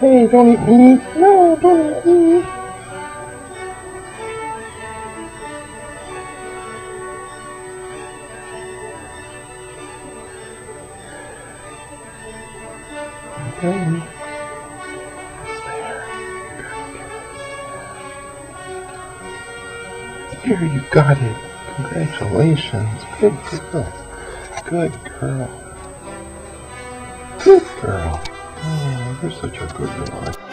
Hey, don't eat me. No, don't eat me. Okay. Here, you got it. Congratulations. Good girl. Good girl. Good girl. You're such a good girl.